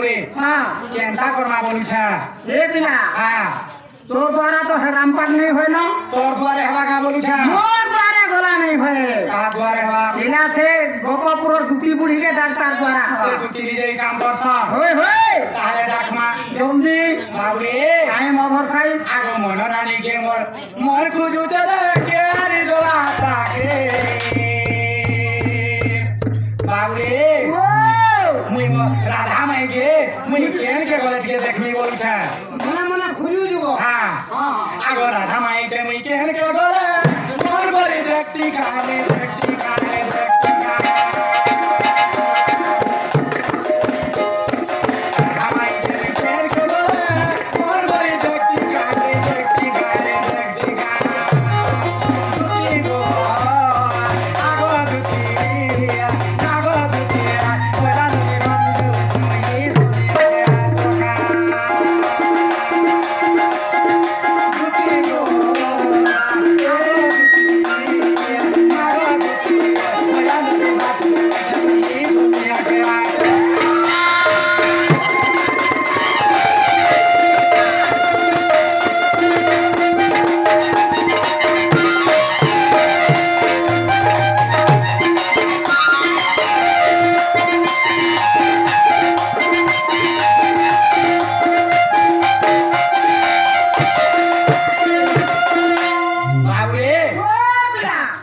ठाकुरे केन्ता करमा बोलुछा ए पिला हा তোর দ্বারা তো রামপাট নেই হইল তোর দুয়ারে হওয়া কা বলুছা মোর দুয়ারে গলা নেই হয়ে কা দুয়ারে হওয়া ইলা সে গোপপুর দুটি বুড়ি কে ডাক্তার দ্বারা সে দুটি নিজে কাম করছ হই হই তাহলে ডাকমা জলদি বাবুরে আমি মভর খাই আগো মন রানী কে মোর মোর খুঁজুছে মুই রাধা মাইকে মুই কেন কে গলে টিকে দেখমি বলছে? মনে মনে খুঁজু যুগ হ্যাঁ।, হ্যাঁ। আগ রাধা মাইকে মুই কেন কে গলে? মোর বলি দেখছি কানে দেখছি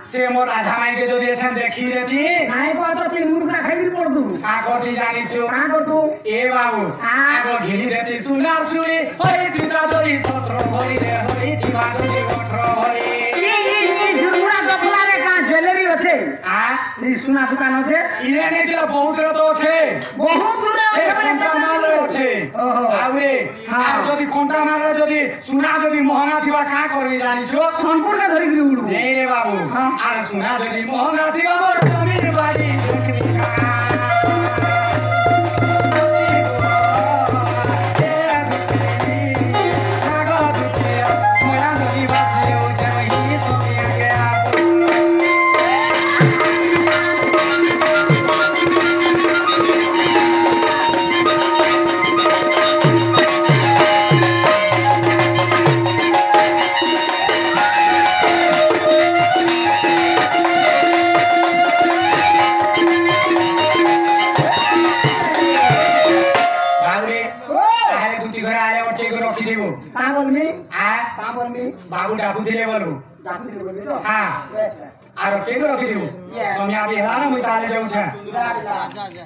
সে মোর রাধা মাইকে যদি এখানে দেখি দেতি নাই কো তো তিন মুরগা খাইবি পড় দু কা কটি জানিছু। কাঁ করতু এ বাবু। আগ ঘিনি দেতি সুনার চুরি হই তিতা যদি সত্র ভরি রে হই তিবা যদি অঠর ভরি জুয়েলারি আছে? আ? সোনা দোকান আছে? ইনে নে বহুত রে তো আছে। বহুত দূরে আছে কোনটা মাল আছে। ওহো। আর যদি কোনটা মাল যদি সুনা যদি মহঙ্গা থিবা কা করবি জানিছু? সম্পূর্ণ ধরি বাবু হ্যাঁ। আর সুনা যদি মহঙ্গা থিবা মোর জমির বাড়ি বলবি କାଁ ডাকুଥିଲେ বলু। ডাকুতি বলবি তো হ্যাঁ বেশ বেশ আর কেক রখিদিবু Yes. সমিয়া বি হেলা না মুই তাহলে যাউছা যা যা যা যা।